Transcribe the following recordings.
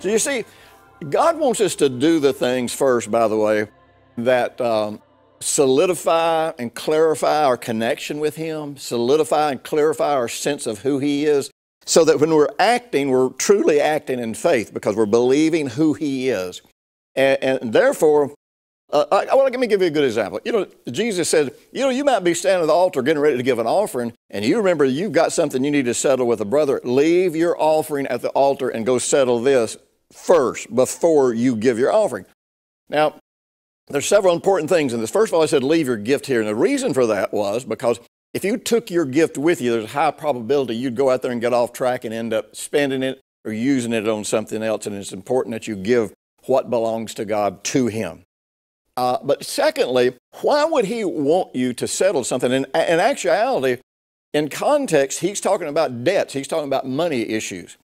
So you see, God wants us to do the things first, by the way, that um, solidify and clarify our connection with Him, solidify and clarify our sense of who He is, so that when we're acting, we're truly acting in faith because we're believing who He is. And, and therefore, uh, I, well, let me give you a good example. You know, Jesus said, you know, you might be standing at the altar getting ready to give an offering, and you remember you've got something you need to settle with a brother. Leave your offering at the altar and go settle this first before you give your offering. Now, there's several important things in this. First of all, I said leave your gift here. And the reason for that was because if you took your gift with you, there's a high probability you'd go out there and get off track and end up spending it or using it on something else. And it's important that you give what belongs to God to Him. Uh, but secondly, why would He want you to settle something? In, in actuality, in context, He's talking about debts, He's talking about money issues.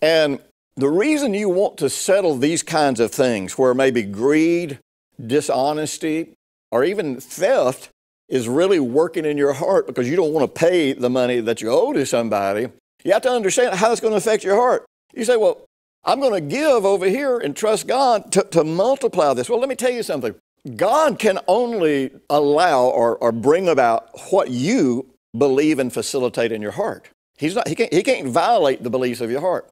And the reason you want to settle these kinds of things, where maybe greed, dishonesty, or even theft is really working in your heart because you don't want to pay the money that you owe to somebody, you have to understand how it's going to affect your heart. You say, Well, I'm going to give over here and trust God to, to multiply this. Well, let me tell you something. God can only allow or, or bring about what you believe and facilitate in your heart. He's not, he, can't, he can't violate the beliefs of your heart.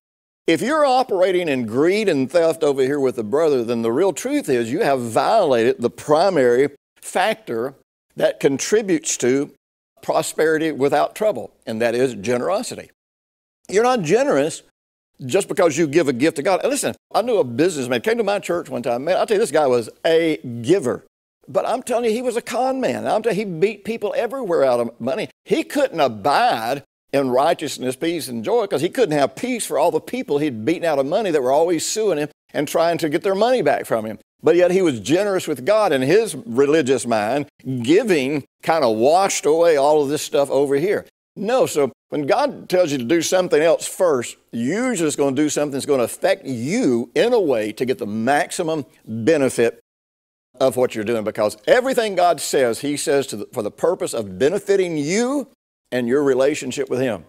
If you're operating in greed and theft over here with a brother, then the real truth is you have violated the primary factor that contributes to prosperity without trouble, and that is generosity. You're not generous just because you give a gift to God. Listen, I knew a businessman came to my church one time. Man, I'll tell you, this guy was a giver. But I'm telling you, he was a con man. I'm telling you, he beat people everywhere out of money. He couldn't abide in righteousness, peace, and joy because he couldn't have peace for all the people he'd beaten out of money that were always suing him and trying to get their money back from him. But yet he was generous with God in his religious mind. Giving kind of washed away all of this stuff over here. No, so when God tells you to do something else first, usually it's going to do something that's going to affect you in a way to get the maximum benefit of what you're doing because everything God says, He says the, for the purpose of benefiting you and your relationship with Him.